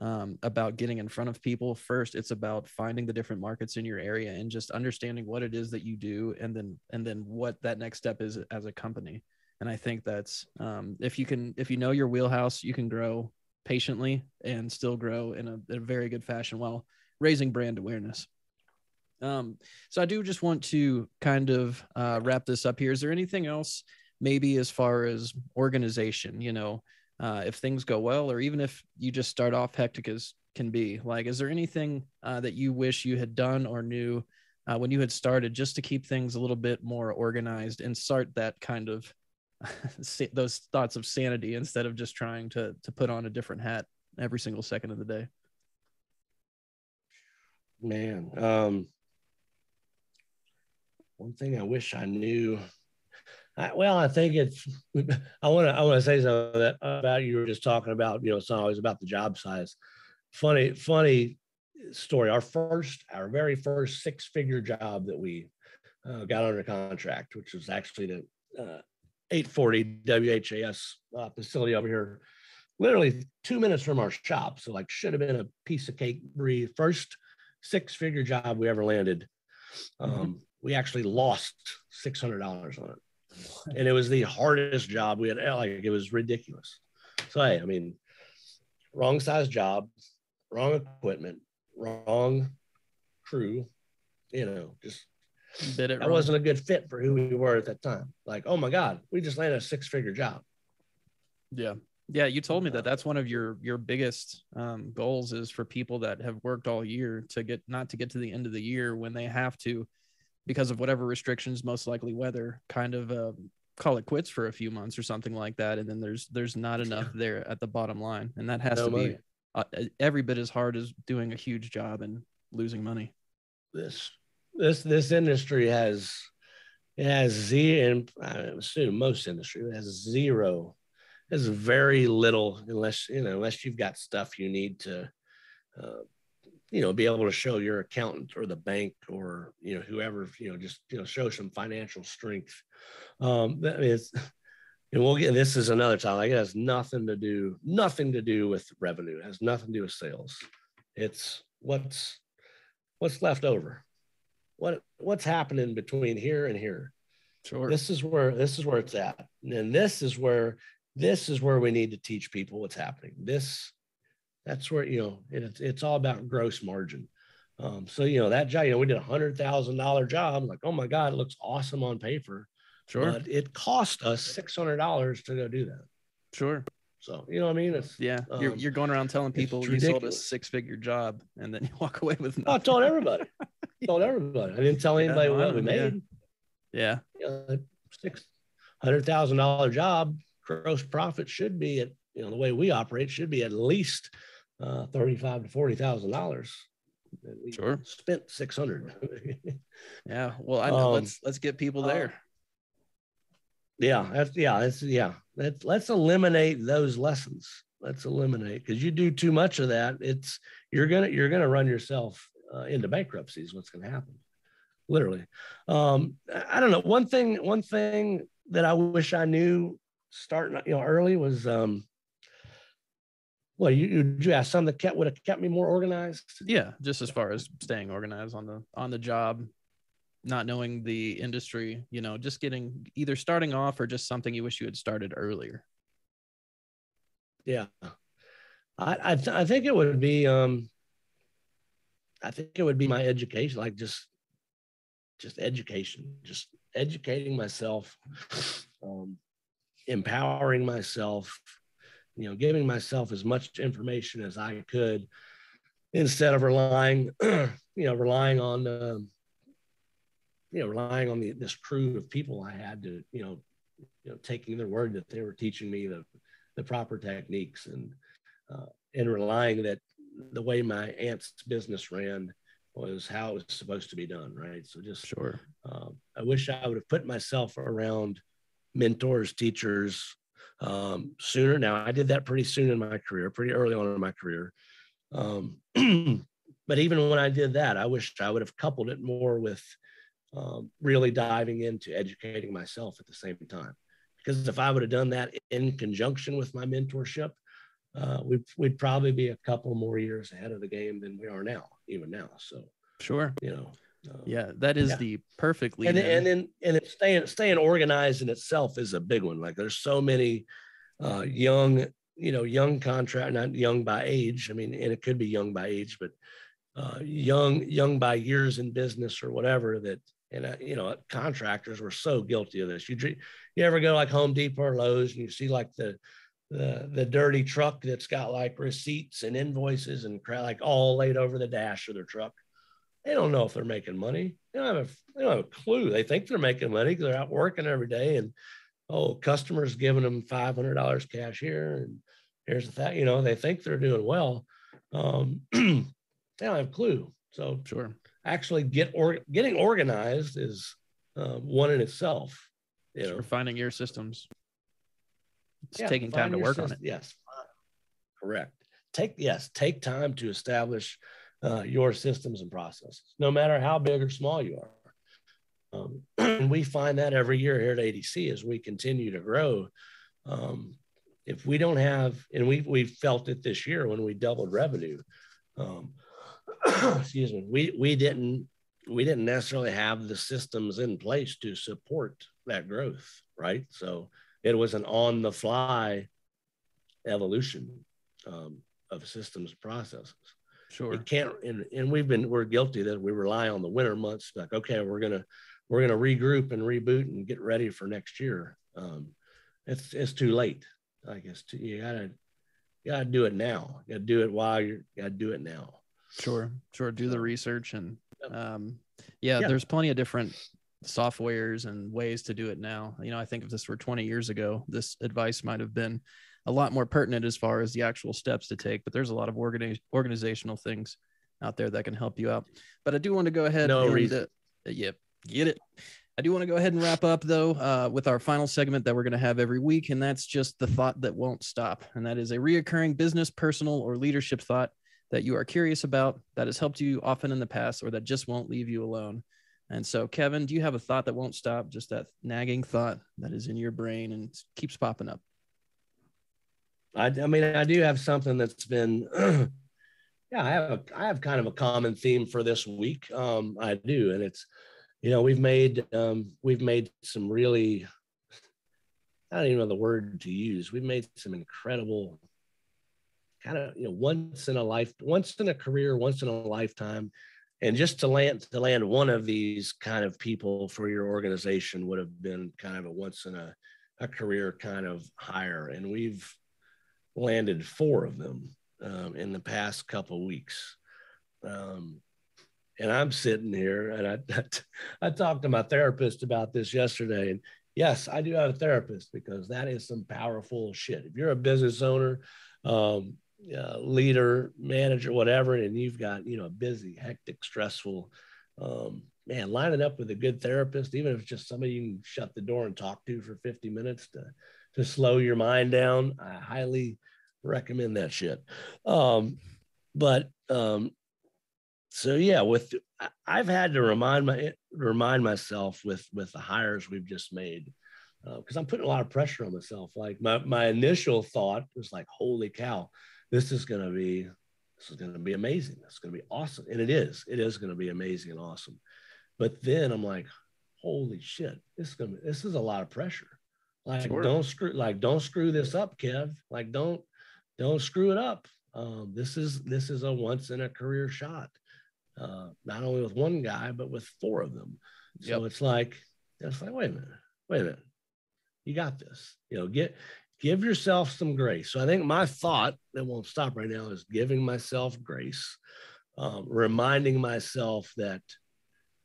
um, about getting in front of people first. It's about finding the different markets in your area and just understanding what it is that you do, and then and then what that next step is as a company. And I think that's um, if you can if you know your wheelhouse, you can grow patiently and still grow in a, in a very good fashion while raising brand awareness. Um, so I do just want to kind of uh, wrap this up here. Is there anything else, maybe as far as organization? You know, uh, if things go well, or even if you just start off hectic as can be, like, is there anything uh, that you wish you had done or knew uh, when you had started, just to keep things a little bit more organized and start that kind of those thoughts of sanity instead of just trying to to put on a different hat every single second of the day? Man, um, one thing I wish I knew. I, well, I think it's. I want to. I want to say something that about you were just talking about. You know, it's not always about the job size. Funny, funny story. Our first, our very first six-figure job that we uh, got under contract, which was actually the uh, 840 WHAS uh, facility over here, literally two minutes from our shop. So, like, should have been a piece of cake. Breathe. First six-figure job we ever landed. Um, Mhm. We actually lost six hundred dollars on it, and it was the hardest job we had. Like, it was ridiculous. So, hey, I mean, wrong size job, wrong equipment, wrong crew. You know, just Did it that wrong. wasn't a good fit for who we were at that time. Like, oh my God, we just landed a six figure job. Yeah. Yeah, you told me that that's one of your your biggest um, goals is for people that have worked all year to get not to get to the end of the year when they have to because of whatever restrictions, most likely weather, kind of uh, call it quits for a few months or something like that, and then there's there's not enough there at the bottom line, and that has No to money. be uh, every bit as hard as doing a huge job and losing money. This this this industry has it has zero, and I assume most industry has zero. Has very little, unless you know, unless you've got stuff you need to, uh, you know, be able to show your accountant or the bank or you know whoever, you know, just you know, show some financial strength. Um, that is, and we'll get this is another time. Like it has nothing to do, nothing to do with revenue. It has nothing to do with sales. It's what's what's left over. What what's happening between here and here. Sure. This is where this is where it's at. And this is where this is where we need to teach people what's happening. This that's where you know it's it's all about gross margin. Um, so you know that job, you know, we did a hundred thousand dollar job. Like, oh my God, it looks awesome on paper. sure. But it cost us six hundred dollars to go do that. sure. So you know what I mean? It's Yeah. you're Um, you're going around telling people you sold a six figure job and then you walk away with nothing. I told everybody. I told everybody. I didn't tell anybody I what we made. yeah. Yeah. you know, six hundred thousand dollar job, gross profit should be at you know the way we operate should be at least uh, thirty five to forty thousand dollars. Sure. Spent six hundred. Yeah. Well, I know. Um, let's let's get people uh, there. yeah, that's yeah, that's yeah. That's let's eliminate those lessons. Let's eliminate because you do too much of that. It's you're gonna you're gonna run yourself uh, into bankruptcy. Is what's gonna happen. Literally. Um, I I don't know. One thing. One thing that I wish I knew starting you know early was um. Well, you you, you ask something that kept would have kept me more organized. yeah just as far as staying organized on the on the job not knowing the industry you know just getting either starting off or just something you wish you had started earlier Yeah. I I, th- I think it would be um I think it would be my education, like just just education, just educating myself, um, empowering myself, you know, giving myself as much information as I could instead of relying, you know, relying on um, you know, relying on the, this crew of people I had to, you know, you know, taking their word that they were teaching me the, the proper techniques and, uh, and relying that the way my aunt's business ran was how it was supposed to be done. Right. So just, sure. Um, I wish I would have put myself around mentors, teachers um, sooner. Now I did that pretty soon in my career, pretty early on in my career. Um, but even when I did that, I wish I would have coupled it more with um, really diving into educating myself at the same time. Because if I would have done that in conjunction with my mentorship, uh, we'd, we'd probably be a couple more years ahead of the game than we are now, even now. So, sure. You know, um, yeah, that is yeah. the perfect lead. And, and then and it staying staying organized in itself is a big one. Like there's so many uh, young, you know, young contract, not young by age. I mean, and it could be young by age, but uh, young young by years in business or whatever that and uh, you know contractors were so guilty of this you you ever go like home depot or lowes and you see like the the the dirty truck that's got like receipts and invoices and like all laid over the dash of their truck they don't know if they're making money they don't have a, they don't have a clue they think they're making money because they're out working every day and oh customers giving them $500 cash here and here's the thing you know they think they're doing well um, they don't have a clue so sure actually get or getting organized is uh, one in itself. You know, finding your systems. It's yeah, taking time to work system, on it. Yes, correct. Take yes, take time to establish uh, your systems and processes, no matter how big or small you are. Um, and we find that every year here at ADC as we continue to grow. Um, if we don't have, and we we felt it this year when we doubled revenue. Um, excuse me, we we didn't we didn't necessarily have the systems in place to support that growth, right? So it was an on the fly evolution um, of systems processes. Sure. It can't, and, and we've been we're guilty that we rely on the winter months. Like, okay, we're gonna we're gonna regroup and reboot and get ready for next year. Um, it's it's too late. I guess you gotta you gotta do it now. You gotta do it while you're you gotta do it now. Sure, sure. Do the research and um, yeah, yeah, there's plenty of different softwares and ways to do it now. You know, I think if this were 20 years ago, this advice might have been a lot more pertinent as far as the actual steps to take. But there's a lot of organiz- organizational things out there that can help you out. But I do want to go ahead. No and, reason. Uh, yep, get it. I do want to go ahead and wrap up though uh, with our final segment that we're going to have every week, and that's just the thought that won't stop, and that is a reoccurring business, personal, or leadership thought that you are curious about that has helped you often in the past or that just won't leave you alone. And so, Kevin, do you have a thought that won't stop? Just that nagging thought that is in your brain and keeps popping up? I, I mean, I do have something that's been, yeah, I have a, I have kind of a common theme for this week. Um, I do, and it's, you know, we've made, um, we've made some really, I don't even know the word to use. We've made some incredible kind of you know once in a life once in a career once in a lifetime and just to land to land one of these kind of people for your organization would have been kind of a once in a, a career kind of hire and we've landed four of them um, in the past couple weeks. Um, and i'm sitting here and I, I talked to my therapist about this yesterday. And yes i do have a therapist because that is some powerful shit. If you're a business owner um, uh, leader, manager, whatever, and you've got you know a busy, hectic, stressful um, man, lining up with a good therapist, even if it's just somebody you can shut the door and talk to for 50 minutes to to slow your mind down, I highly recommend that shit. Um, but um, so yeah, with I've had to remind my remind myself with with the hires we've just made because uh, I'm putting a lot of pressure on myself. Like my my initial thought was like, holy cow, this is going to be this is to be amazing. It's going to be awesome, and it is. It is going to be amazing and awesome. But then I'm like, holy shit, this is to this is a lot of pressure. Like sure. don't screw like don't screw this up, Kev. Like don't don't screw it up. Um, this is this is a once in a career shot. Uh, not only with one guy, but with four of them. So yep. it's like it's like wait a minute, wait a minute, you got this. You know, get give yourself some grace. So I think my thought that won't stop right now is giving myself grace, um, reminding myself that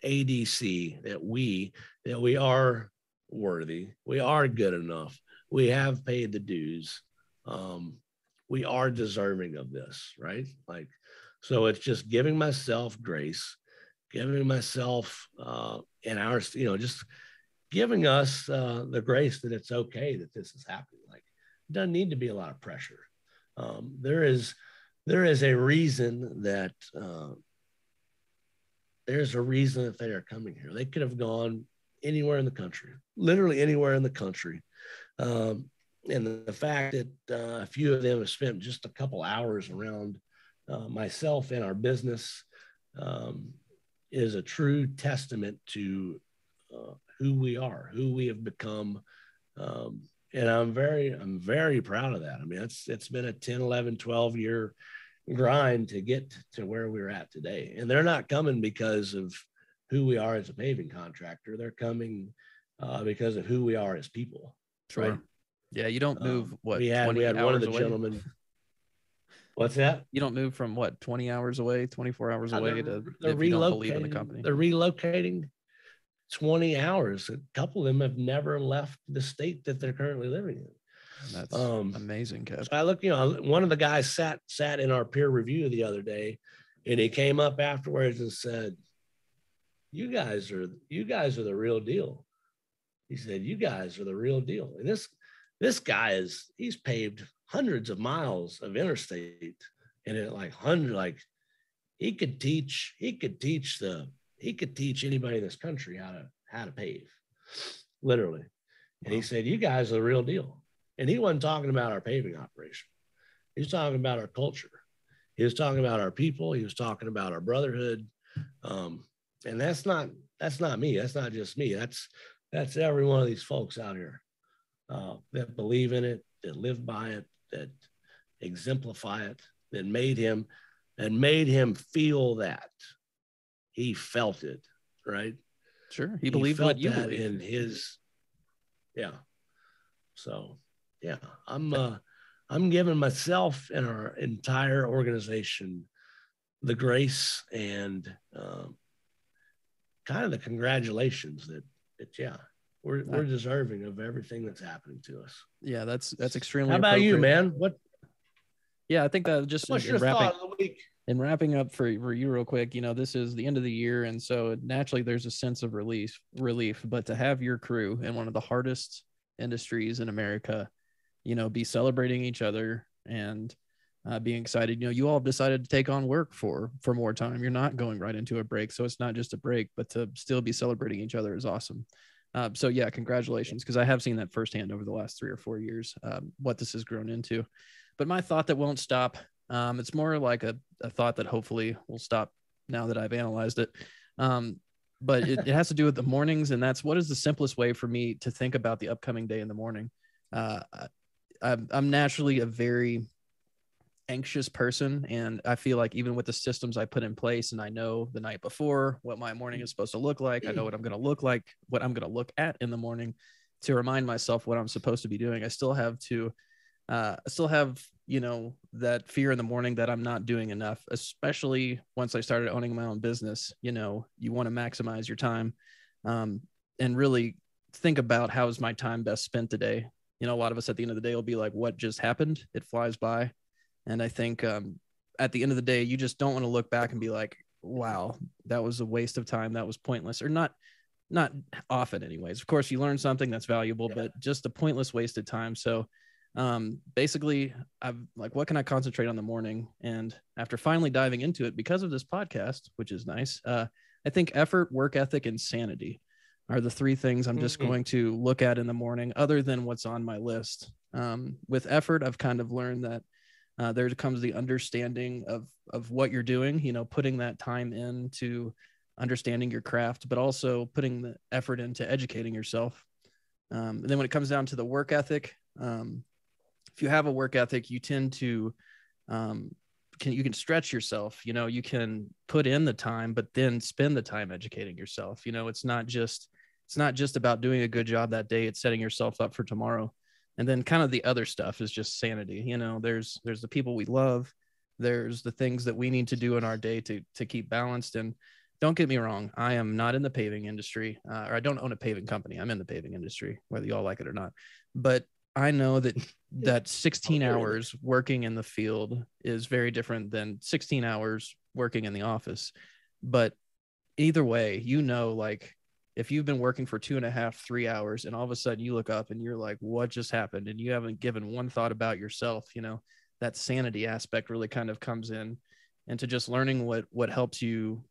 ADC that we that we are worthy, we are good enough, we have paid the dues, um, we are deserving of this, right? Like, so it's just giving myself grace, giving myself uh, and our, you know, just giving us uh, the grace that it's okay that this is happening. Like, it doesn't need to be a lot of pressure. Um, there is there is a reason that uh, there's a reason that they are coming here. They could have gone anywhere in the country, literally anywhere in the country. Um, and the, fact that uh, a few of them have spent just a couple hours around uh, myself and our business um, is a true testament to uh, who we are, who we have become. Um, and I'm very, I'm very proud of that. I mean, it's, it's been a 10, 11, 12 year grind to get to where we're at today. And they're not coming because of who we are as a paving contractor. They're coming uh, because of who we are as people. Sure. Right? Yeah, you don't move um, what we had. We had one of the away? gentlemen. What's that? You don't move from what 20 hours away, 24 hours uh, away to they're if you don't believe in the company. They're relocating 20 hours. A couple of them have never left the state that they're currently living in. That's um, amazing, Kev. So I look, you know, one of the guys sat sat in our peer review the other day, and he came up afterwards and said, "You guys are you guys are the real deal." He said, "You guys are the real deal." And this this guy is he's paved hundreds of miles of interstate, and it like hundred like he could teach he could teach the he could teach anybody in this country how to how to pave, literally. And he said, "You guys are the real deal." And he wasn't talking about our paving operation. He was talking about our culture. He was talking about our people. He was talking about our brotherhood. Um, and that's not that's not me. That's not just me. That's that's every one of these folks out here uh, that believe in it, that live by it, that exemplify it, that made him and made him feel that he felt it, right? Sure, he believed he what you believe in his, yeah. So yeah, I'm uh, I'm giving myself and our entire organization the grace and um, kind of the congratulations that that yeah we're we're deserving of everything that's happening to us. Yeah, that's that's extremely. How about you, man? What? Yeah, I think that just what's your wrapping, thought of the week? And wrapping up for, for you real quick, you know, this is the end of the year, and so naturally there's a sense of relief, relief. But to have your crew in one of the hardest industries in America you know, be celebrating each other and uh, being excited. You know, you all have decided to take on work for for more time. You're not going right into a break, so it's not just a break, but to still be celebrating each other is awesome. Uh, so yeah, congratulations, because I have seen that firsthand over the last three or four years um, what this has grown into. But my thought that won't stop. Um, it's more like a, a thought that hopefully will stop now that I've analyzed it. Um, but it, it, has to do with the mornings, and that's what is the simplest way for me to think about the upcoming day in the morning. Uh, I'm, I'm naturally a very anxious person and i feel like even with the systems i put in place and i know the night before what my morning is supposed to look like i know what i'm going to look like what i'm going to look at in the morning to remind myself what i'm supposed to be doing i still have to uh, i still have you know that fear in the morning that i'm not doing enough especially once i started owning my own business you know you want to maximize your time um, and really think about how is my time best spent today you know, a lot of us at the end of the day will be like, what just happened? It flies by. And I think um, at the end of the day, you just don't want to look back and be like, wow, that was a waste of time. That was pointless or not, not often anyways. Of course you learn something that's valuable, yeah. but just a pointless wasted time. So um, basically I've like, what can I concentrate on the morning? And after finally diving into it, because of this podcast, which is nice, uh, I think effort, work ethic, and sanity are the three things I'm just mm-hmm. going to look at in the morning, other than what's on my list. Um, with effort, I've kind of learned that uh, there comes the understanding of of what you're doing. You know, putting that time into understanding your craft, but also putting the effort into educating yourself. Um, and then when it comes down to the work ethic, um, if you have a work ethic, you tend to um, can you can stretch yourself. You know, you can put in the time, but then spend the time educating yourself. You know, it's not just it's not just about doing a good job that day it's setting yourself up for tomorrow and then kind of the other stuff is just sanity you know there's there's the people we love there's the things that we need to do in our day to to keep balanced and don't get me wrong. I am not in the paving industry, uh, or I don't own a paving company. I'm in the paving industry, whether you all like it or not. But I know that that 16 hours working in the field is very different than 16 hours working in the office. But either way, you know, like if you've been working for two and a half, three hours, and all of a sudden you look up and you're like, what just happened? And you haven't given one thought about yourself, you know, that sanity aspect really kind of comes in into just learning what what helps you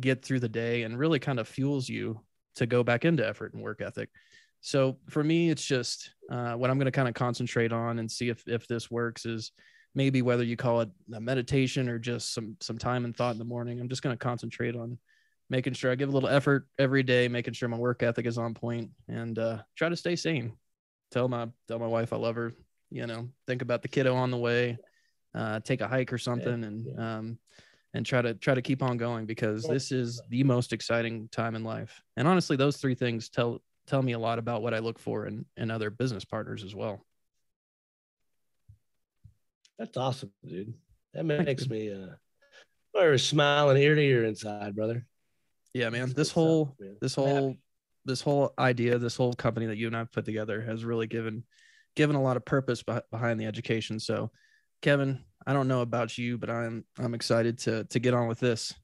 get through the day and really kind of fuels you to go back into effort and work ethic. So for me, it's just uh, what I'm going to kind of concentrate on and see if if this works is maybe whether you call it a meditation or just some some time and thought in the morning. I'm just going to concentrate on making sure I give a little effort every day, making sure my work ethic is on point, and uh, try to stay sane. Tell my tell my wife I love her. You know, think about the kiddo on the way, uh, take a hike or something, and um, and try to try to keep on going because this is the most exciting time in life. And honestly, those three things tell tell me a lot about what I look for in in other business partners as well. That's awesome, dude. That makes me uh or smiling ear to ear inside, brother. Yeah, man. This whole stuff, man. this whole this whole idea, this whole company that you and I've put together has really given given a lot of purpose behind the education. So, Kevin, I don't know about you, but I'm I'm excited to to get on with this.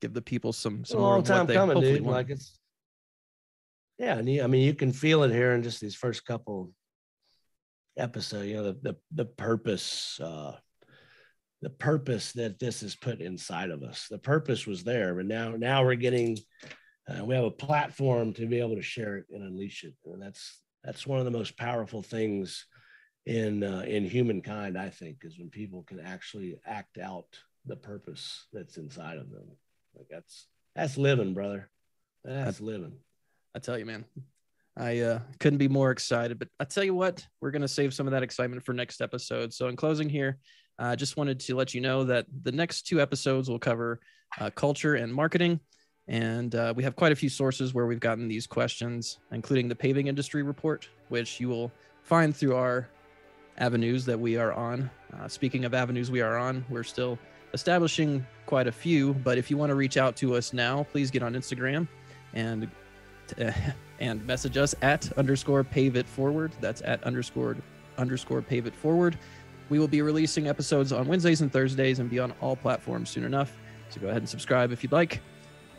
Give the people some some long time coming, dude. Want. Like it's yeah, and you, I mean you can feel it here in just these first couple episodes. You know the the the purpose, uh, the purpose that this has put inside of us. The purpose was there, but now now we're getting uh, we have a platform to be able to share it and unleash it, and that's that's one of the most powerful things in uh, in humankind i think is when people can actually act out the purpose that's inside of them. Like that's that's living brother. That's I, living. I tell you man i uh, couldn't be more excited. But i tell you what we're going to save some of that excitement for next episode. So in closing here i uh, just wanted to let you know that the next two episodes will cover uh, culture and marketing and uh, we have quite a few sources where we've gotten these questions including the paving industry report which you will find through our avenues that we are on. Uh, speaking of avenues we are on, we're still establishing quite a few. But if you want to reach out to us now, please get on Instagram and and message us at underscore pave it forward. That's at underscore underscore pave it forward. We will be releasing episodes on Wednesdays and Thursdays and be on all platforms soon enough. So go ahead and subscribe if you'd like.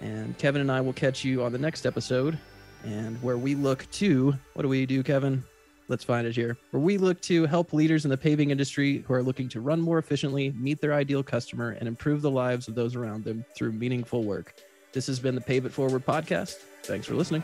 And Kevin and I will catch you on the next episode, and where we look to what do we do, Kevin? let's find it here, where we look to help leaders in the paving industry who are looking to run more efficiently, meet their ideal customer, and improve the lives of those around them through meaningful work. This has been the Pave It Forward podcast. Thanks for listening.